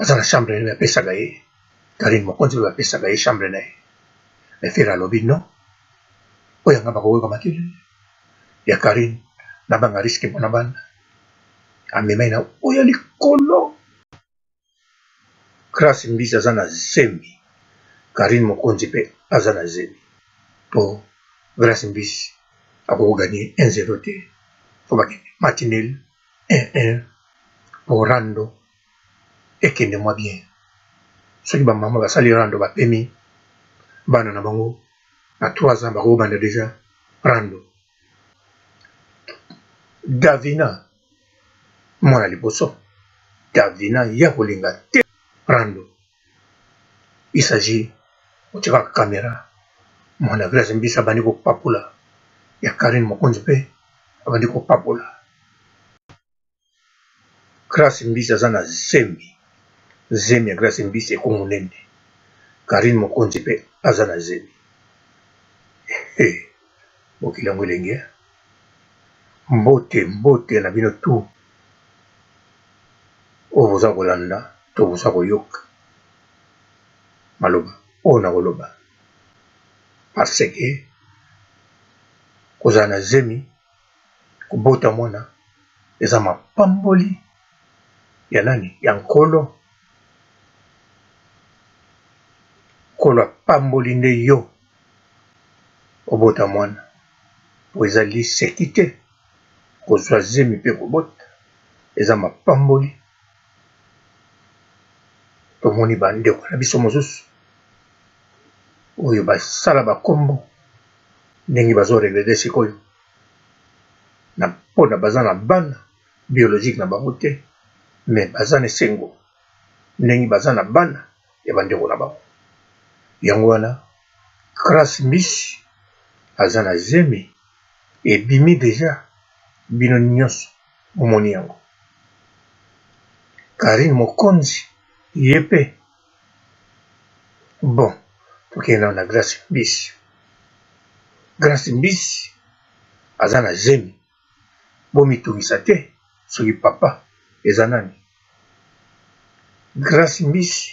aza na chambre nini bapesaka ye karine mokonzi mpe bapesaka ye chambre na ye mais fere alobi non oyo yanga bakoyoka makili ya karine nabanga riske mpona bana amemai na oyo likolo grace mbisi aza na zemi karine mokonzi mpe aza na zemi mpo grace mbisi akokoganie 1 0 te fo bakende matinele eh eh po rando ekende mwa bien soki bamama basali rando bapemi bana na bango na 3 ans bakobanda deja rando davina mwana liboso davina ya kolinga te rando isaji otie kaka kamera mwana grace mbisa abandi kopapola ya karine mokonzi mpe abandi kopapola grace mbisa aza na zemi zemi ya grace mbisa eko monene karine mokonzi mpe aza na zemi hey, mokili yango elenge Mbote mbote na bino tout oyo boza kolanda to boza koyoka maloba oyo na koloba parce que kozala na zemi kobota mwana eza mapamboli ya nani ya nkolo nkolo apamboli nde yo obota mwana po eza liseki te kozwa zemi pe kobota eza mapamboli tomoni ba ndeko na biso mosusu oyo basala ba kombo ndenge bazo regrete sikoyo na mpona baza na bana biologique na bango te mais baza na esengo ndenge baza na bana ya bandeko na bango yango wana grâce mbisi aza na zemi ebimi deja bino nyonso bomoni yango karine mokonzi ye mpe bon tokenda na grâce mbisi grâce mbisi aza na zemi bomitungisa te soki papa eza nani grace mbisi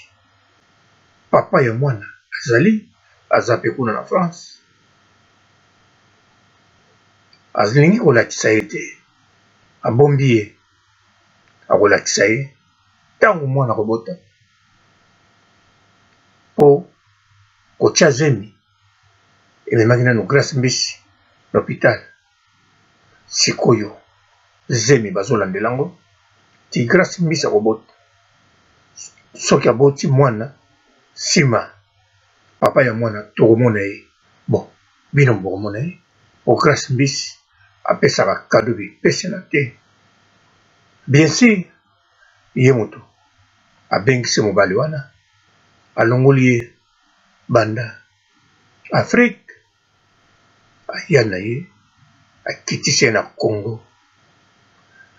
papa ya mwana azali aza mpe kuna na france alingi kolakisa ye te abombi ye akolakisa ye ntango mwana akobota mpo kotya zemi ememaki nano grace mbisi na hôpital Sikoyo zemi bazo landela ngo ti grace mbisi akobota soki aboti mwana sima papa ya mwana tokomona ye bon bino bokomona ye po grace mbisi apesaka kado bipesela te bien sûr ye moto abengisi mobali wana alongoli ye banda afrique aya na ye akitisi ye na congo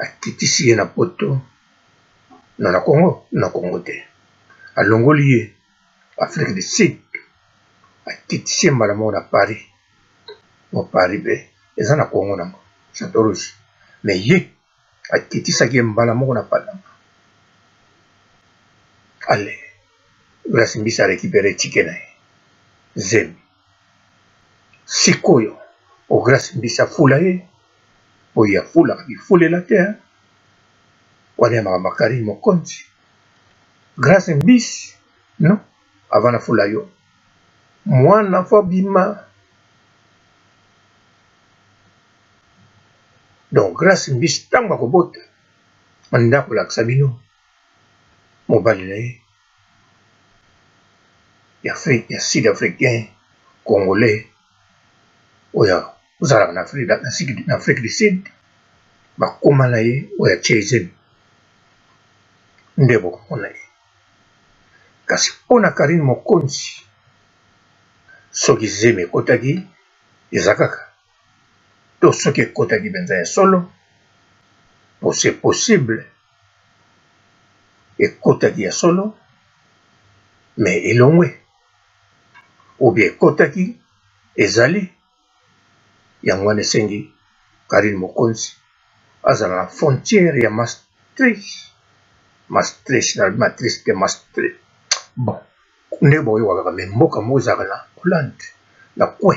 akitisi ye na poto na na congo na congo te alongoli ye afrique du sud akitisi ye mbala moko na paris mo paris mpe eza na congo nango chateau rouge me ye akitisaki ye mbala moko na panama ale grasimbisa récupéré tike na ye zemi sikoyo ograsi mbisi afula ye oyo afulaka bifulela te wana ya makambo karine mokonzi grâce mbisi no avant nafula yo mwana fo abima donc grâce mbisi ntango akobota nde akolakisa bino mobali na ye ya Afrique ya sud africain congolais oyo ozalaka na Afrique na Afrique du Sud bakoma na ye oyo ya Chasing nde bokomona ye kasi mpo na Karine Mokonzi soki zemi ekotaki eza kaka to soki ekotaki mpenza ya solo po se possible ekotaki ya solo me elongwe obi ekotaki ezali yango wana esengi karine mokonzi azala na frontiere ya maastricht maastricht na matrice te maastricht bon nde boyokaka me mboka moko ezalaka na hollande na kue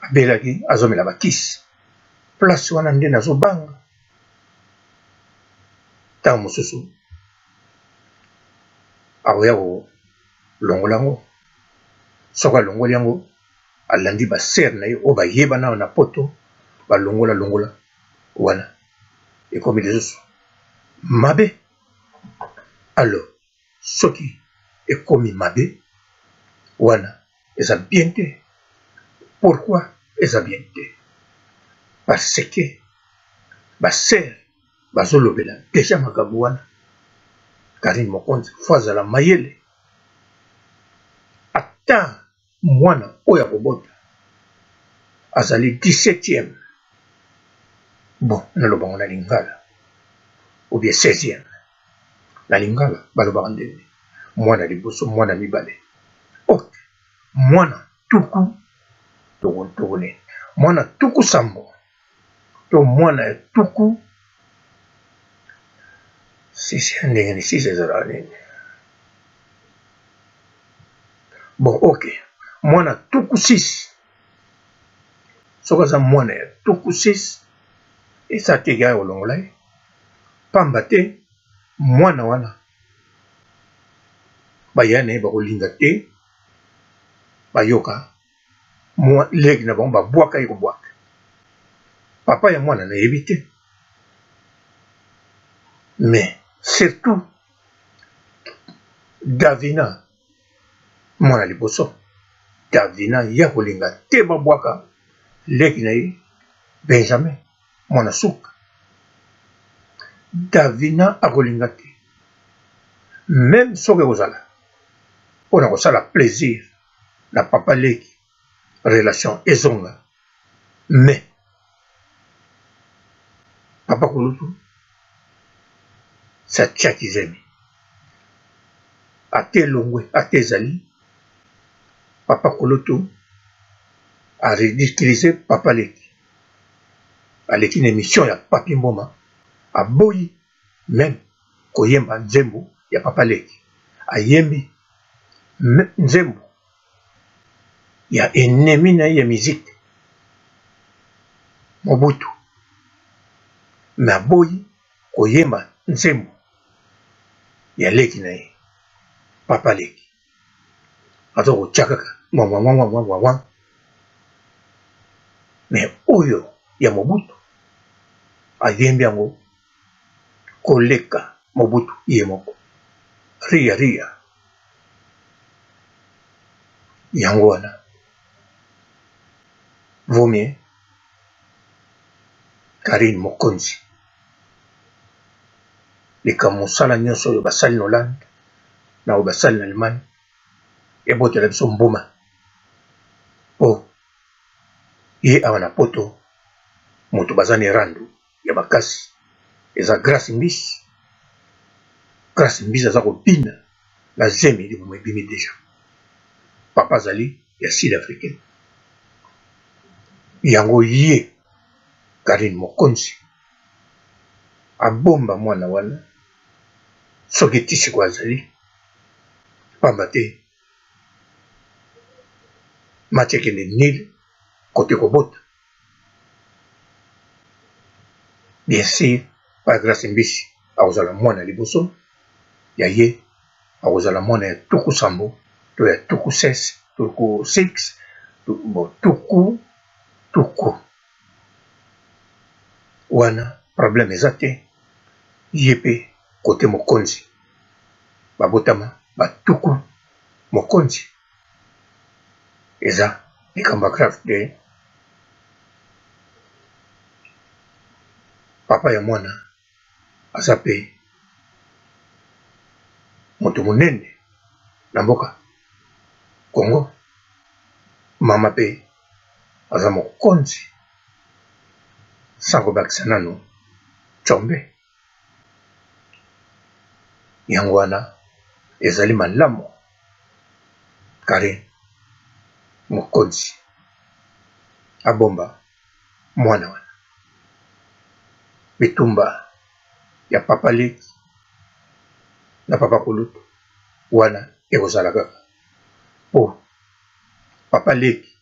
abelaki azomela bakisi place wana nde nazobanga ntango mosusu akoya kolongola yango soki alongoli yango alandi basere na ye oyo bayebana na poto balongola longola wana ekomi lisusu mabe alors soki ekomi mabe wana eza bien te pourquoi eza bien te parce que basere bazolobela deja makambo wana karine mokonzi fo azala mayele ata mwana oyo akobota azali 17e bon naloba ngo na lingala obie 16e na lingala balobaka ndenge mwana liboso mwana mibale o oh, mwana tuku tokone mwana tuku sambo to mwana ya tuku sisi ya ndenge ni sisi ezalaka nini bon ok mwana tuku sisi soki aza mwana ya tuku sisi eza te ya kolongola ye pamba te mwana wana baya na ye bakolinga te bayoka mwa leki na bango babwaka ye kobwaka papa ya mwana nayebi te mais surtout davina mwana liboso davina ya kolinga te babwaka leki na ye benjamin mwana suka davina akolinga te meme soki ekozala mpo na kosala plaisir na papa leki relation ezonga mais papa kulutu satya kizemi ata elongwe ata ezali papa kulutu aredictilize papa leki aleki na émission ya papi mboma aboyi meme koyemba nzembo ya papa leki ayembi nzembo ya ennemi na ye ya miziki mobutu me aboyi koyemba nzembo ya leki na ye papa leki aza kotya kaka ngwangwangwangwangwangwa me oyo ya mobutu ayembi yango koleka mobutu ye moko ria ria yango wana vaut mieux Karine Mokonzi. likambo mosala nyonso oyo basali na Hollande na oyo basali na Allemagne ebotela biso mbuma mpo ye awa na poto moto baza na erando ya makasi eza grace mbisi grace mbisi aza kobina na zemi libumu ebimi deja papa azali ya sud africaine yango ye karine mokonzi abomba mwana wana soki tisiko azali pamba te mati ekende nil kote kobota bien sûr par grâce mbisi akozala mwana liboso ya ye akozala mwana ya tuku sambo to ya tuku 16 tuku 6 bo tuku tuku wana problème eza te ye mpe kote mokonzi babotama batuku mokonzi eza likambo ya grave te papa ya mwana aza mpe moto monene na mboka kongo mama mpe aza mokonzi sans kobakisa nano combe yango wana ezali malamu kare mokonzi abomba mwana wana bitumba ya papa leki na papa kulutu wana ekozala kaka po papa leki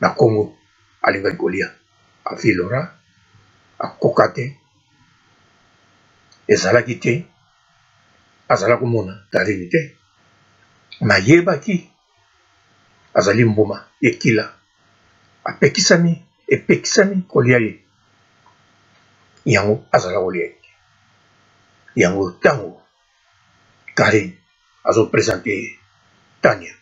na congo alingaki kolia avilora akoka te ezalaki te azala komona tarini te nayebaki azali mbuma ekila apekisami epekisami kolia ye yango azala kolia ye yango ntango karine azopresente ye tania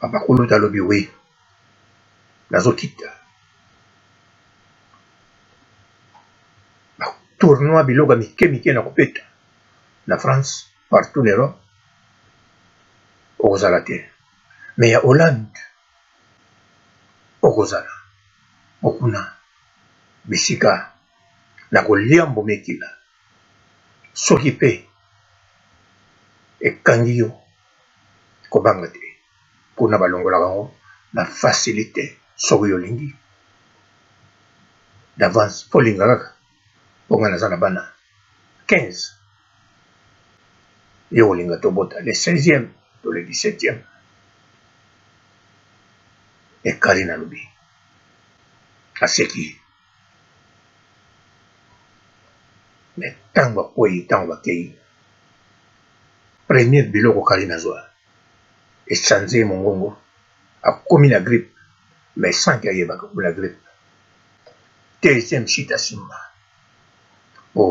Papa Kulutu alobi oui. Nazokita. Ba tournoi biloko ya mike mike na kopeta na France partout na Europe okozala te. Mais ya Hollande okozala okuna bisika na kolia mbuma ekila soki mpe ekangi yo kobanga te kuna balongolaka yango na facilité soki olingi d'avance mpo olinga kaka mpo ngai naza na bana 15 yo olinga tobota le 16e to le 17e ekari nalobi aseki me ntango bakwei ntango bakei premier biloko kali nazwa echange ye mongongo akomi na gripe me sanke ayebaka komi na gripe deuxième chute asimba mpo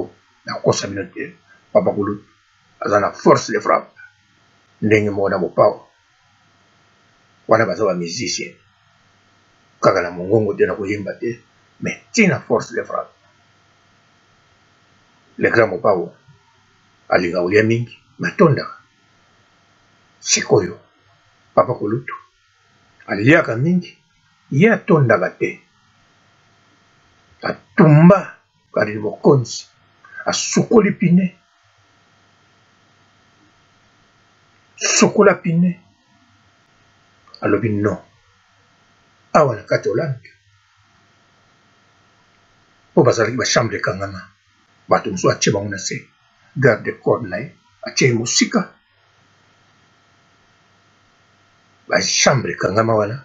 nakosa bino te papakulu aza na force de frappe ndenge moko na mopao wana baza ba musicien kaka na mongongo te na koyemba te mais ntina force de frappe le grand mopao alinga kolia mingi matondaka sikoyo papa kolutu aliaka mingi ye atondaka te atumba Kadi mokonzi asukoli pine sokola pine alobi non awa na kati olande mpo bazalaki bachambre ekangana bato mosusu atye bango na se garde corps na ye atye ye mosika bachambre ekangama wana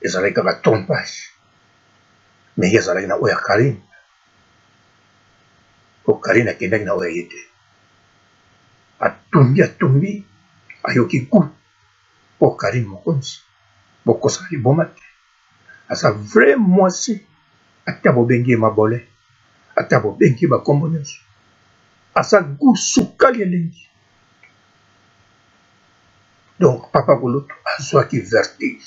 ezalaki kaka trompage mais ye azalaki na oyo ya karine po karine akendaki na oyo ya ye te atumbi atumbi ayoki ku po karine mokonzi bokosana liboma te aza vrai mwasi ata bobengi ye mabole ata bobengi ye bakombo nyonso aza gu sukali elengi donc papa kulutu azwaki vertige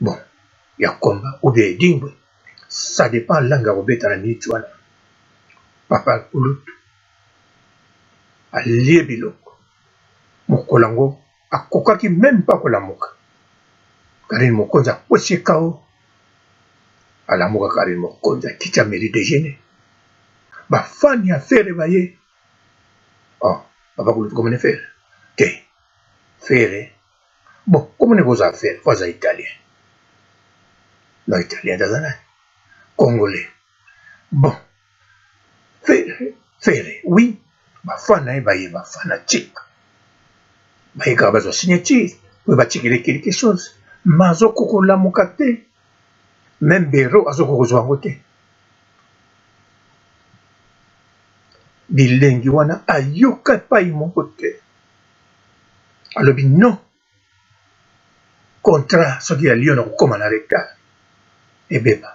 bon ya komba oubien edingwe ça dépend langue ya kobeta na minute wana papa kulutu alie biloko mokolo yango akokaki meme mpa kolamuka karine mokonzi akwesi ekao alamuka karine mokonzi akitya meli dejene bafani ya fere baye oh, papa kulutu komene fere te fere bon komi nde kozala fere po aza italien na italien te aza nani congolais bon fere oui bafana ye baye bafanatique baye kaka bazwa signature oyo batikele quelque chose ma azoko kolamuka te meme bero azoko kozwa yango te bilengi wana ayoka epai moko te alobi non contrat soki ya lyon nakokoma na retard ebeba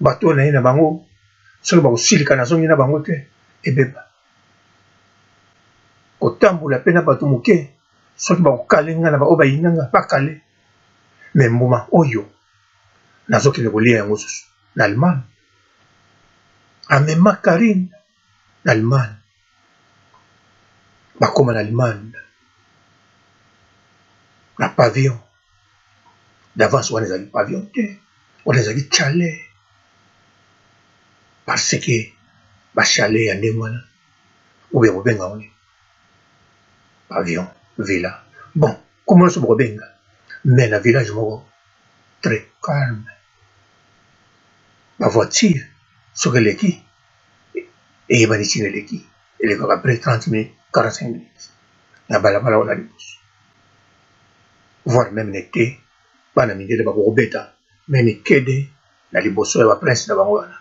bato oyo na ye na bango soki bakosilika nazongi na bango te ebeba kotambola mpe na bato moke soki bakokale nga na baoyo bayina nga bakale me mbuma oyo nazokende kolia yango susu na allemagne amema karine na Allemagne bakoma na Allemagne na pavillon d'avance wana ezali pavillon te wana ezali chalet parce que bachalet ya ndenge wana oyo ya kobenga wana pavillon villa bon koma nyonso bokobenga mais na village moko très calme bavoitire soki eleki eyebani ntina eleki elekaka pre 30 minutes 45 minutes na balabala wana liboso voire meme na ete bana mindele bakokobeta me mikede na liboso ya baprince na bango wana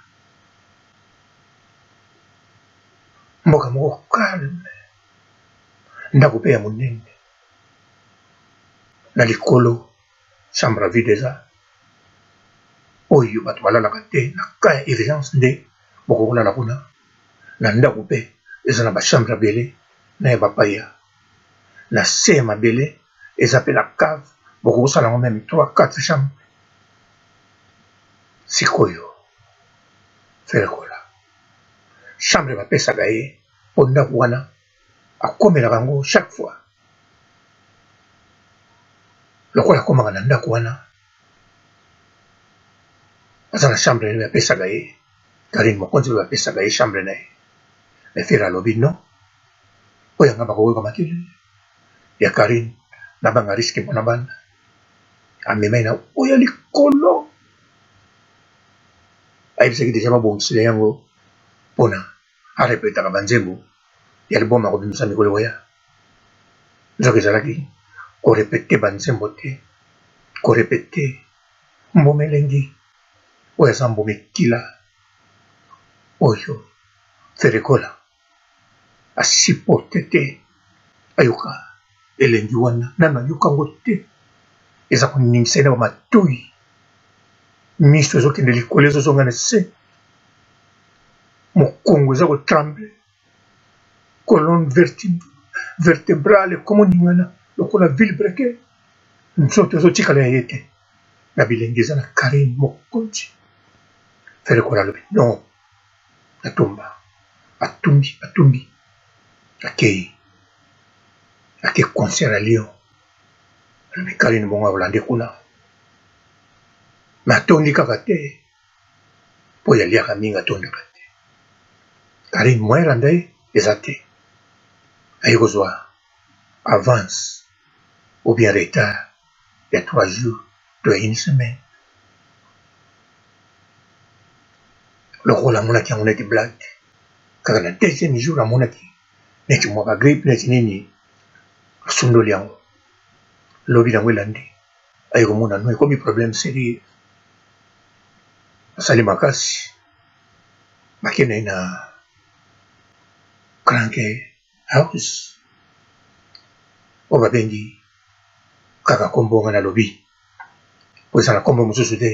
mboka moko calme ndako mpe ya monene na likolo chambre à vide eza oyo bato balalaka te na cas ya urgence nde bokoki kolala kuna na ndako mpe eza na bachambre ya bele na ya bapaya na se ya mabele eza mpe na cave bokoki kosala yango meme 3 4 chambre sikoyo ferekola chambre bapesaka ye mpo ndako wana akomelaka yango chaque fois lokola akomaka na ndako wana aza na chambre naye apesaka ye karine mokonzi oyo apesaka ye chambre na ye efere alobi non oyo yanga bakoyoka makili ya karine nabanga riske mpo na bana amemai na oyo ya likolo ayebisaki deja babongisela yango mpona arepetaka banzembo ya liboma akobimisa mikolo ekoya nzoka ezalaki korepete banzembo te korepete mbuma elengi oyo aza mbuma ekila oyo feregola asiporte te ayoka elengi wana nano ayoka yango te eza koningisa ye na bamatoi miso ezokende likolo ezozonga na se mokongo eza kotremble colonne vertebrale ekomoningana lokola ville breke nzoto ezotikala ya ye te na bilenge eza na karine mokonzi fele kola alobi non atumba atumbi atumbi akei ake concert ya lyon alobi karine bongo akolande kuna me atondi kaka te oyo aliaka mingi atondaka te karine moyen elanda ye eza te aye kozwa avance ou bien retard ya 3 jours to ya une semaine lokola amonaki yango neti blague kaka na deuxième jour amonaki neti mwa bagripe neti nini asundoli yango lobi yango elandi aye komona no ekomi problème serieux asali makasi bakenda ye na cranke house oyo babengi kaka nkombo nga nalobi mpo eza na nkombo mosusu te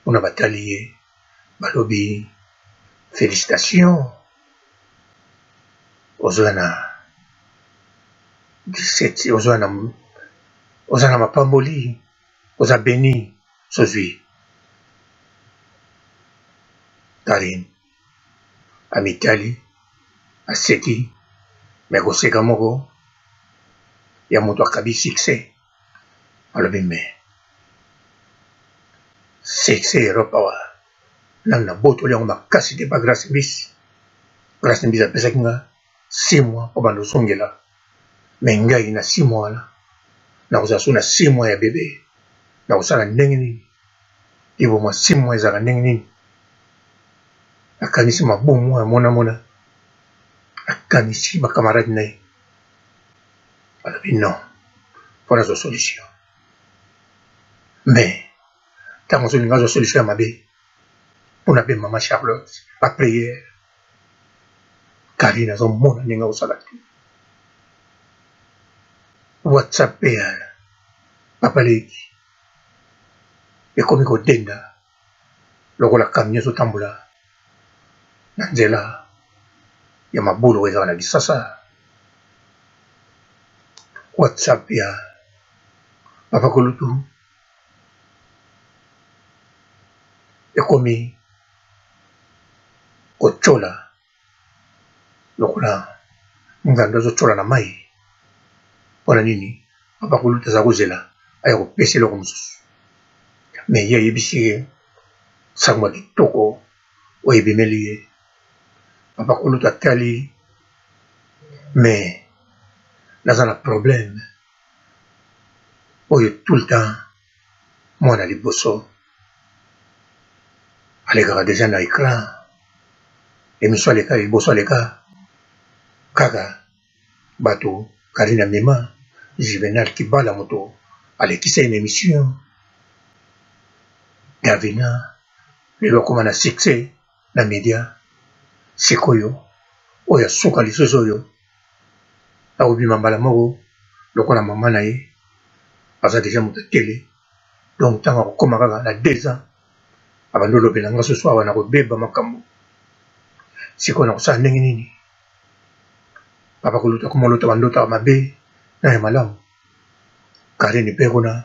mpona batali ye balobi félicitation ozala na giseti ozala na ozala na mapamboli oza beni sozwi karine amitali aseki me koseka moko ya moto akabi succès alobi me sexe europe awa nanu nabotoli yango makasi te pa grace mbisi grace mbisi apesaki nga six mois mpo banda ozongela me ngai na six mois wana nakozala so na six mois ya bebe nakosala ndenge nini liboma six mois ezalaka ndenge nini akanisi mabomu ya monamona akanisi bakamarade na ye balobi non mpo nazwa solution mais ntango ozolinga azwa solution ya mabe mpona mpe mama charlotte bapriere karine azomona ndenge akosala te whatsapp mpe ya papa leki ekomi kodenda lokola kamio ezotambola na nzela ya mabulu oyo ezaka na kisasa whatsapp ya papa kulutu ekomi kotyola lokola ngando azotyola na mai mpo na nini papa kuluta aza kozela aya kopesa eloko mosusu me ye ayebisi ye sango ya kitoko oyo ebimeli ye papa kuluta atali me naza na problème oyo tout le temps mwana liboso alekaka deja na ecran emission aleka liboso aleka kaka bato karina mema juvenal kibala moto alekisa ye na emission davina lelo akoma na succès na media sikoyo oyo ya suka lisusu oyo akobima mbala moko lokola mama na ye aza deja moto atele donc ntango akokóma kaka na deux ans abandi olobela nga susu awa na kobeba makambo sikoyo na kosala ndenge nini papa kolota koma olota bandoto ya mabe na ya malamu karine mpe kuna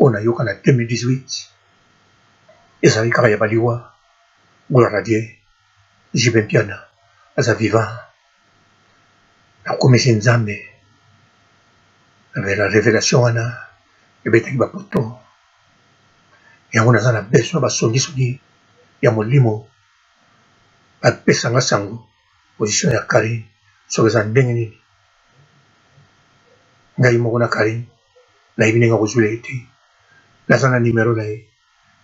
oyo nayoka na 2018 ezalaki kaka ya baliwa gloire à dieu jibe mpiana aza vivant nakumisi nzambe na révélation wana ebetaki bapoto yango naza na besoin basongisongi ya molimo bapesanga sango position ya karine soki eza ndenge nini ngai moko na karine nayebi ndenge akozwila ye te naza na nimero na ye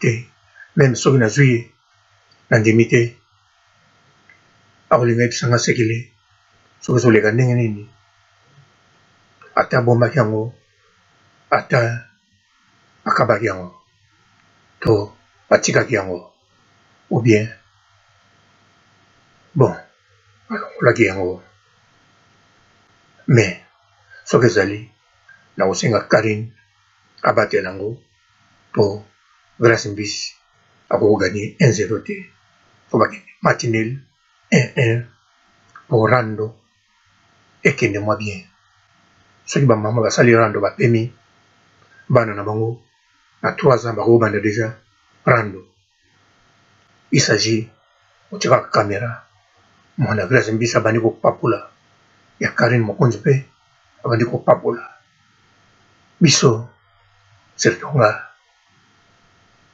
te meme soki nazwi ye nandimi te akolinga yebisa nga sekele soki ezoleka ndenge nini ata abombaki yango ata akabaki yango to atikaki yango ou bien bon alongolaki yango mais soki ezali nakosenga Karine abatela yango mpo Grace Mbisi akokoganye 1-0 te mpo bakende matinel 1-1 mpo rando ekende mwa bien soki bamama basali rando bapemi bana na bango na 3 ans bakobanda deja rando isaji otie kaka kamera mwana grace mbisa abandi kopapola ya karine mokonzi mpe abandi kopapola biso sertonga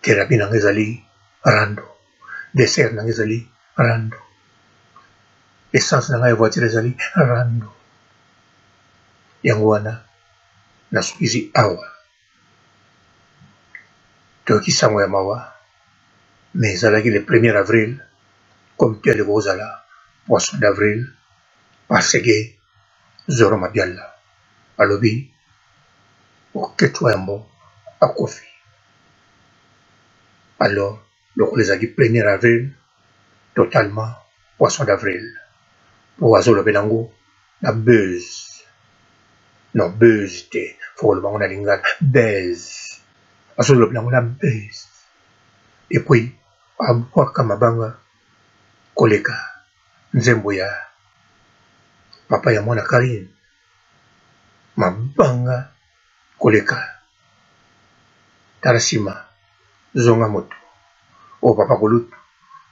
terapi nanga ezali rando desert nanga ezali rando essence na ngai ya voiture ezali rando yango wana nasukisi awa toyoki sango ya mawa mais ezalaki le premier avril comme tu aleki kozala poisson d'avril parce que zoro mabiala alobi oketwa yambo akufi alors lokola ezalaki 1er avril totalement poisson d'avril po azolobela yango na buzz no buzz te fo koloba yango na lingala buzz azolobela yango na buzz epuis abwaka mabanga koleka nzembo ya papa ya mwana karine mabanga koleka tala nsima zonga moto oyo papa kulutu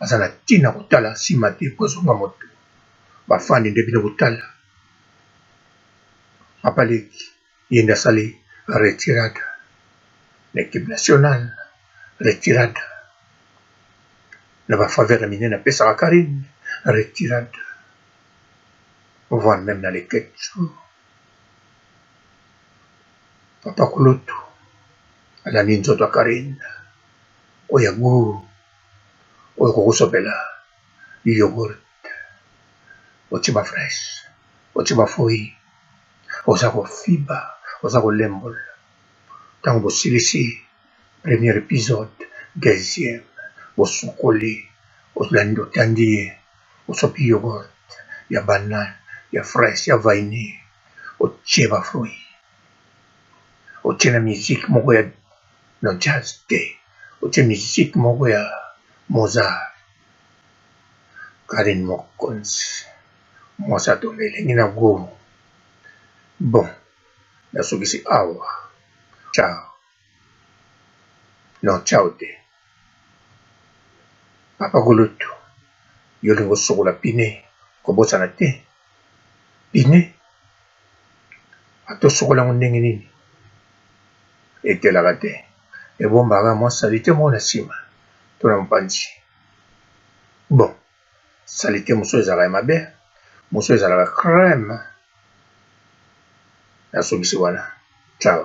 aza na ntina kotala nsima te mpo azonga moto bafandi nde bino kotala papa leki ye nde asali retirada na ekipe nationale retirada na bafaveur ya minene apesaka karine retirada voire meme na leketsu papa kulutu alandi nzoto ya karine oyo ya gu oyo kokosopela yogurt otie ba fraise otie ba fruit oza kofiba oza kolembola ntango bosilisi premier épisode deuxième bosukoli olandi otandi ye Osopi yogurt ya banane, ya fraise, ya vainille, otie ba fruits. Otie na musique moko ya non jazz te. Otie musique moko ya Mozart. Karine Mokonzi, mwasi atonda elengi na gout. Bon, nasukisi awa. Ciao. non ciao te papa kulutu yo olingi osokola pine kobosana te pine atosokola yango ndenge nini etelaka te ebombaka mwa salite moko na nsima to na mopanzi bon salite mosusu ezalaka ya mabe mosusu ezalaka crème nasukisi wana ciao